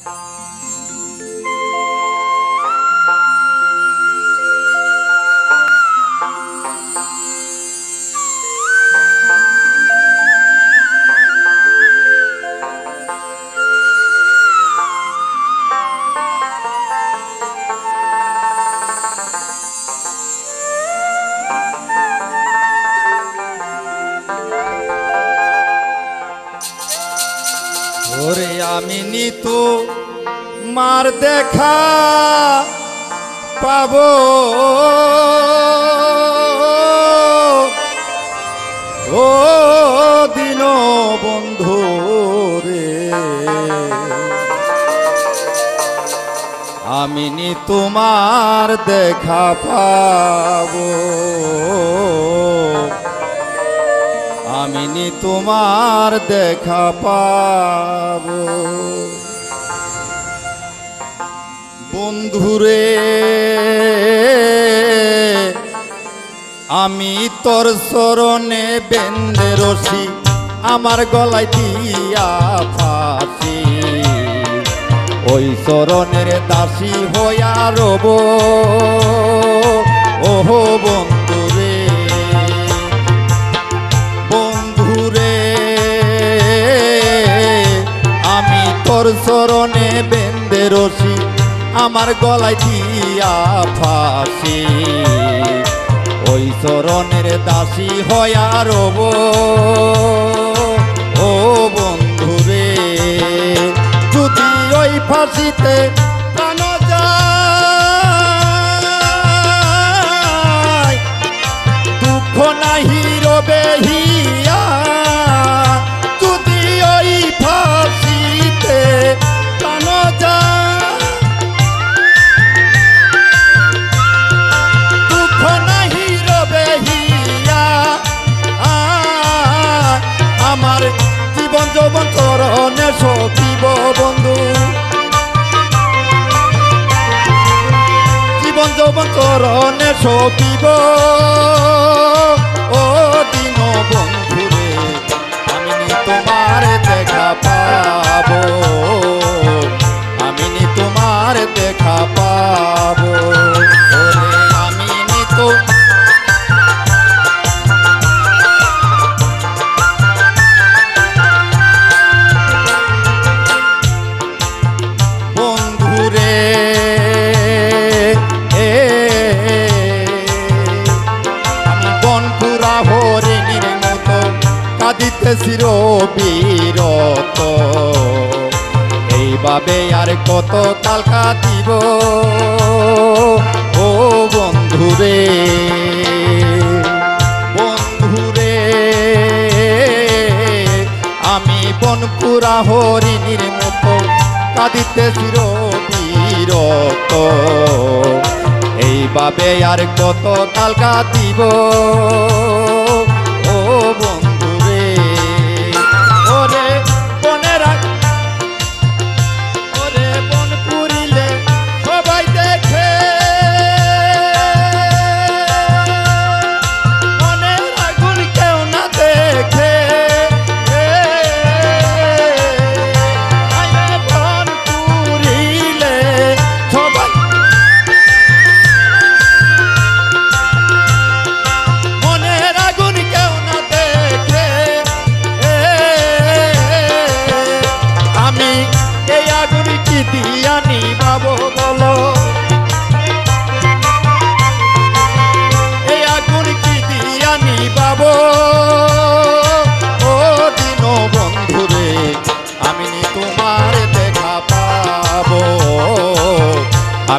ওরে নিতু মার দেখা পাব। ও দিন বন্ধু রে, আমি নি তোমার দেখা পাবো। আমি নি তোমার দেখা পাব। বন্ধুরে আমি তোর স্মরণে বেন্দে রসি, আমার গলায় দিয়া ফাঁসি। ওই চরণের দাসী হইয়া রব। ওহো বন্ধুরে বন্ধুরে আমি তোর চরণে বেন্দে রসি আমার গলায় দিয়া ফাঁসি। ওই চরণের দাসী হইয়া রব। ও বন্ধুরে, যদি ওই ফাঁসিতে দুঃখ নাহি রবে হিয়া যৌবন চরণে সকিব ও দিন বন্ধুরে আমি তোমার দেখা পাবো। কাঁদিতেছি বিরত। এইভাবে আর কত কাল কাঁদিব ও বন্ধুরে বন্ধুরে, আমি বনপুরা হরিণীর মতো কাঁদিতে চির বিরত। এইভাবে আর কত কাল কাঁদিব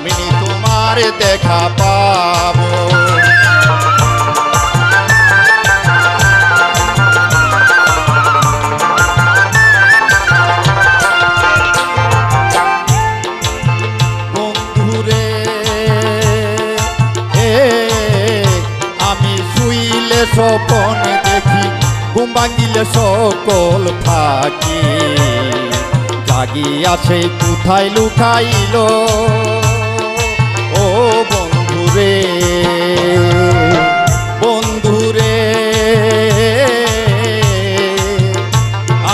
আমি তোমার দেখা পাবো। স্বপনে দেখি ঘুম ভাঙিলে সকল ফাঁকি। জাগিয়া সে কোথায় লুকাইল। বন্ধুরে বন্ধুরে।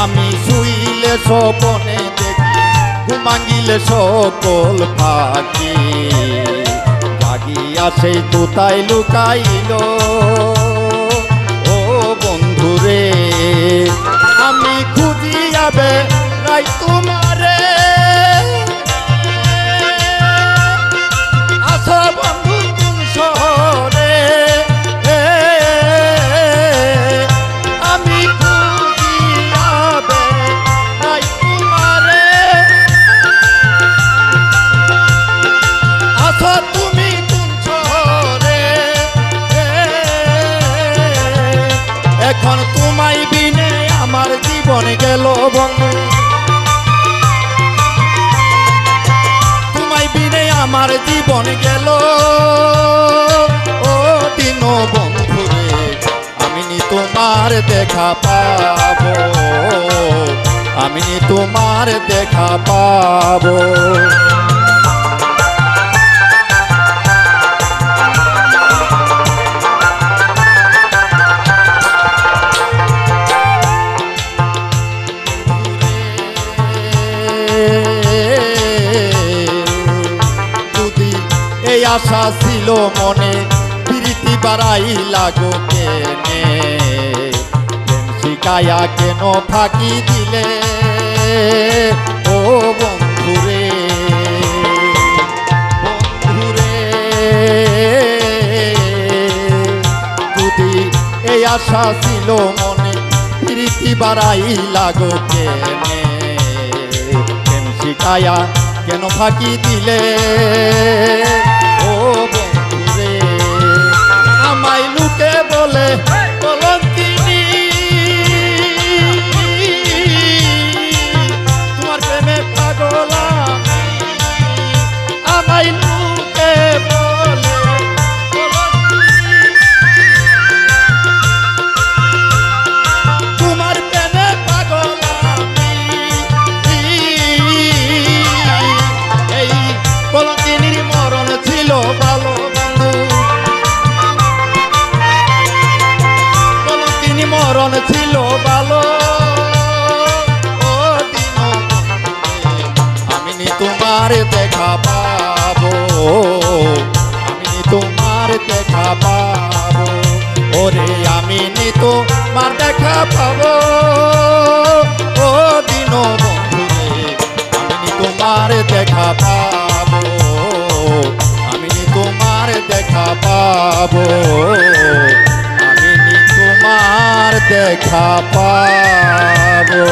আমি শুইলে স্বপনে দেখি ঘুম ভাঙিলে সকল ফাঁকি। জাগিয়া সেই তুতাই লুকাইল। ও বন্ধুরে, আমি খুঁজিয়াবে রাই তোমারে আমার জীবন গেল। ও দিন বন্ধু রে আমি নি তোমার দেখা পাবো। আমি নি তোমার দেখা পাবো। আশা ছিল মনে। প্রীতি বাড়াই লাগো কেনে। শিকায়া কেন ফাঁকি দিলে? ও বন্ধুরে বন্ধুরে, যদি এই আশা ছিল মনে প্রীতি বাড়াই লাগো কেনে। শিকায়া কেন ফাঁকি দিলে? বলে তোমার দেখা পাবো। আমি তোমার দেখা পাবো। ওরে, আমি তোমার দেখা পাবো। ও দিন বন্ধু রে আমি তোমার দেখা পাবো। আমি তোমার দেখা পাবো। আমি তোমার দেখা পাবো।